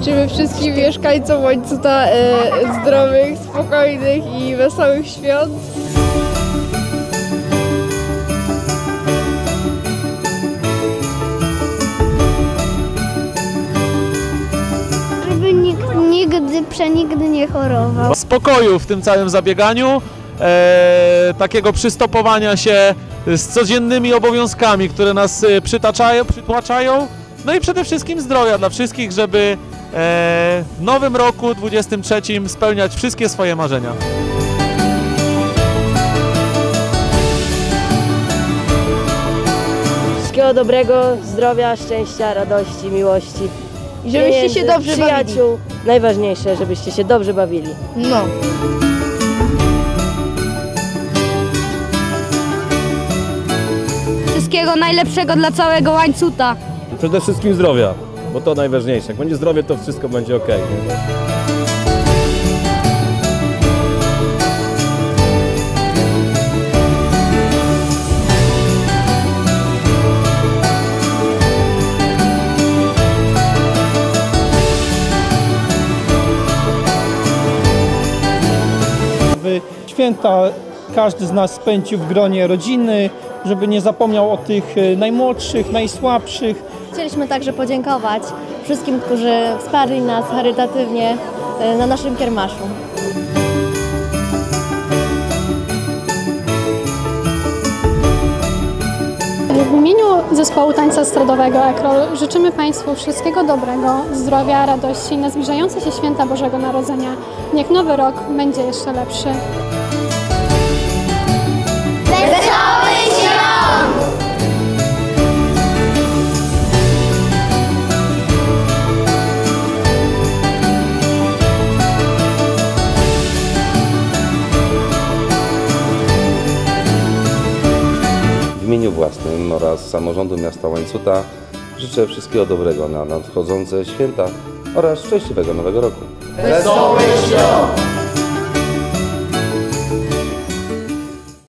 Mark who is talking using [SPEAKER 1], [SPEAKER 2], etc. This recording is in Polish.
[SPEAKER 1] Życzymy wszystkim mieszkańcom Łańcuta e, zdrowych, spokojnych i wesołych świąt.
[SPEAKER 2] Żeby nikt nigdy, przenigdy nie chorował.
[SPEAKER 3] spokoju w tym całym zabieganiu, e, takiego przystopowania się z codziennymi obowiązkami, które nas e, przytaczają, przytłaczają, no i przede wszystkim zdrowia dla wszystkich, żeby w nowym roku 23 spełniać wszystkie swoje marzenia.
[SPEAKER 4] Wszystkiego dobrego, zdrowia, szczęścia, radości, miłości.
[SPEAKER 1] I żebyście się dobrze bawili.
[SPEAKER 4] przyjaciół. Najważniejsze, żebyście się dobrze bawili.
[SPEAKER 1] No.
[SPEAKER 2] Wszystkiego najlepszego dla całego łańcuta.
[SPEAKER 5] Przede wszystkim zdrowia, bo to najważniejsze. Jak będzie zdrowie, to wszystko będzie ok.
[SPEAKER 6] Święta każdy z nas spędził w gronie rodziny, żeby nie zapomniał o tych e, najmłodszych, najsłabszych,
[SPEAKER 7] Chcieliśmy także podziękować wszystkim, którzy wsparli nas charytatywnie e, na naszym kiermaszu.
[SPEAKER 8] W imieniu zespołu tańca stradowego Ekrol życzymy Państwu wszystkiego dobrego, zdrowia, radości na zbliżające się święta Bożego Narodzenia. Niech nowy rok będzie jeszcze lepszy.
[SPEAKER 9] Imieniu własnym oraz samorządu miasta Łańcuta życzę wszystkiego dobrego na nadchodzące święta oraz szczęśliwego nowego roku.
[SPEAKER 3] Wesołych świąt!